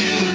you.